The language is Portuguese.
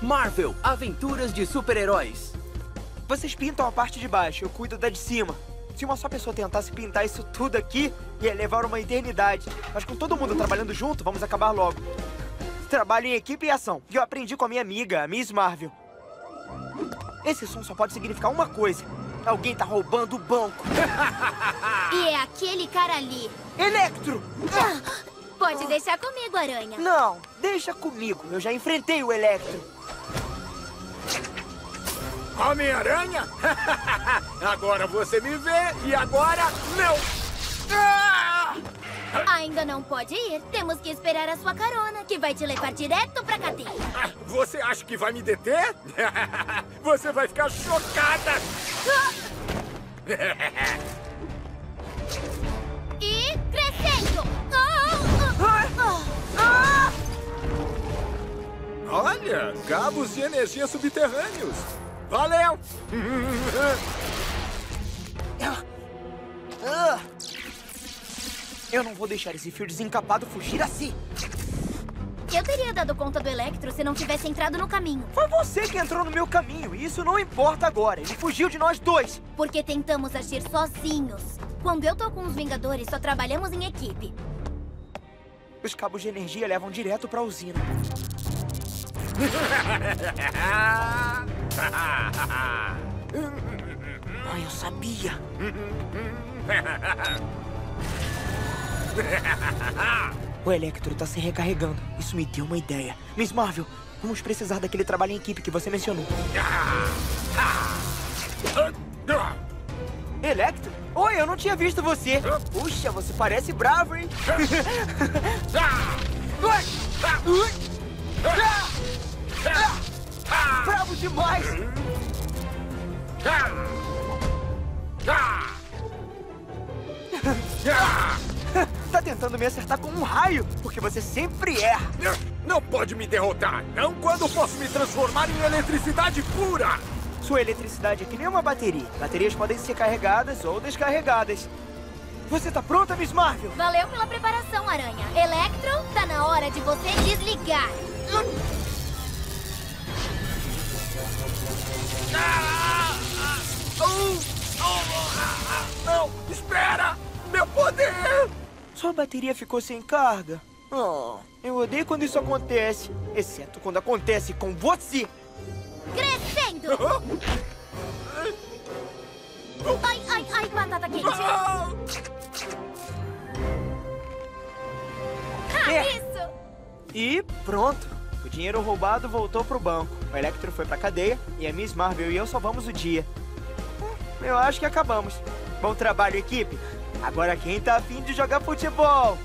Marvel, Aventuras de Super-Heróis. Vocês pintam a parte de baixo, eu cuido da de cima. Se uma só pessoa tentasse pintar isso tudo aqui, ia levar uma eternidade. Mas com todo mundo trabalhando junto, vamos acabar logo. Trabalho em equipe e ação. E eu aprendi com a minha amiga, a Miss Marvel. Esse som só pode significar uma coisa. Alguém tá roubando o banco. E é aquele cara ali. Electro! Pode deixar comigo, Aranha. Não, deixa comigo. Eu já enfrentei o Electro. Homem-Aranha? agora você me vê e agora não! Ah! Ainda não pode ir. Temos que esperar a sua carona, que vai te levar direto pra cadeia. Ah, Você acha que vai me deter? Você vai ficar chocada! E crescendo! Olha, cabos de energia subterrâneos. Valeu! Eu não vou deixar esse fio desencapado fugir assim. Eu teria dado conta do Electro se não tivesse entrado no caminho. Foi você que entrou no meu caminho e isso não importa agora. Ele fugiu de nós dois. Porque tentamos agir sozinhos. Quando eu tô com os Vingadores, só trabalhamos em equipe. Os cabos de energia levam direto pra usina. Ai, eu sabia. O Electro tá se recarregando. Isso me deu uma ideia. Miss Marvel, vamos precisar daquele trabalho em equipe que você mencionou. Electro? Oi, eu não tinha visto você. Puxa, você parece bravo, hein? Demais! Tá tentando me acertar com um raio, porque você sempre erra. Não pode me derrotar! Não quando posso me transformar em eletricidade pura! Sua eletricidade é que nem uma bateria. Baterias podem ser carregadas ou descarregadas. Você tá pronta, Miss Marvel? Valeu pela preparação, Aranha. Electro, tá na hora de você desligar. Sua bateria ficou sem carga. Oh, eu odeio quando isso acontece. Exceto quando acontece com você. Crescendo! Ai, ai, ai, batata quente. Ah! É. isso! E pronto. O dinheiro roubado voltou pro banco. O Electro foi pra cadeia e a Miss Marvel e eu salvamos o dia. Eu acho que acabamos. Bom trabalho, equipe. Agora quem tá afim de jogar futebol?